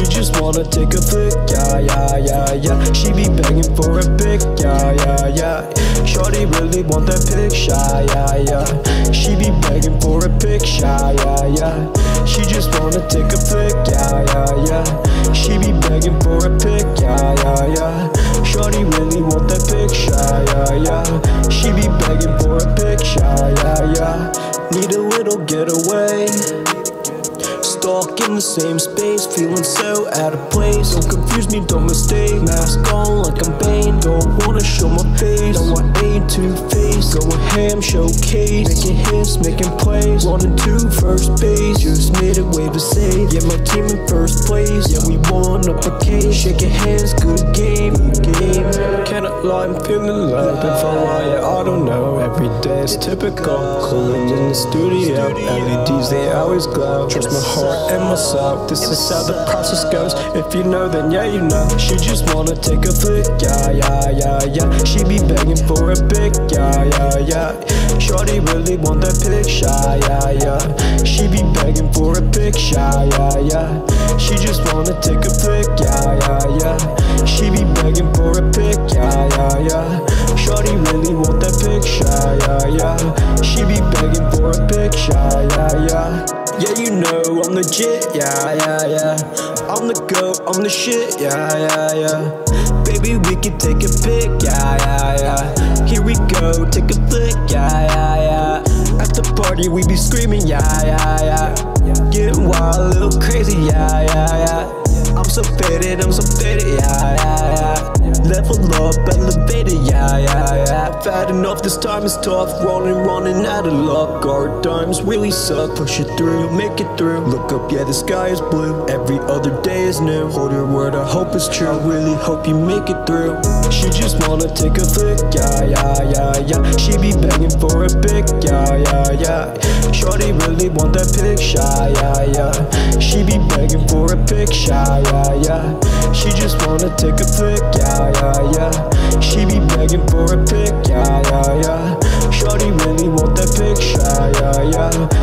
She just wanna take a flick, yeah, yeah, yeah, yeah. She be begging for a pic, yeah, yeah, yeah. Shorty really want that picture, yeah, yeah. yeah. She be begging for a picture, yeah, yeah. She just wanna take a flick, yeah, yeah, yeah. She be begging for a pic, Stuck in the same space, feeling so out of place. Don't confuse me, don't mistake. Mask on like I'm Bane, don't wanna show my face. No, I ain't two faced. Going ham, showcase. Making hits, making plays. Running to first base, just made a wave to save. Yeah, my team in first place. Yeah, we won up a case. Shaking hands, good game, good game. I'm feeling for a yeah, I don't know. Every day is typical. Cooling in the studio. LEDs, they always glow. Trust my heart and myself. This is how the process goes. If you know, then yeah, you know. She just wanna take a flick, yeah, yeah, yeah, yeah. She be begging for a pic, yeah, yeah, yeah. Shorty really want that picture, yeah, yeah. yeah. She be begging for a picture, yeah, yeah. She just wanna take a flick, yeah, yeah, yeah. She be begging for a pic, yeah, yeah, yeah. Shorty really want that picture, yeah, yeah. She be begging for a picture, yeah, yeah. Yeah, you know I'm legit, yeah, yeah, yeah. I'm the go, I'm the shit, yeah, yeah, yeah. Baby, we can take a pic, yeah, yeah, yeah. Here we go, take a flick, yeah, yeah, yeah. Party, we be screaming, yeah, yeah, yeah. Getting wild, a little crazy, yeah, yeah, yeah. I'm so faded, I'm so faded, yeah, yeah, yeah. Level up, elevated, yeah, yeah, yeah. Fat enough, this time is tough. Rolling, running out of luck. Our times really suck. Push it through, make it through. Look up, yeah, the sky is blue. Every other day is new. Hold your word, I hope it's true. I really hope you make it through. She just wanna take a flick, yeah, yeah, yeah, yeah. She be begging for a yeah, yeah. Shorty really want that picture, yeah, yeah. She be begging for a picture, yeah, yeah. She just wanna take a flick, yeah, yeah, yeah. She be begging for a pic, yeah, yeah, yeah. Shorty really want that picture, yeah, yeah.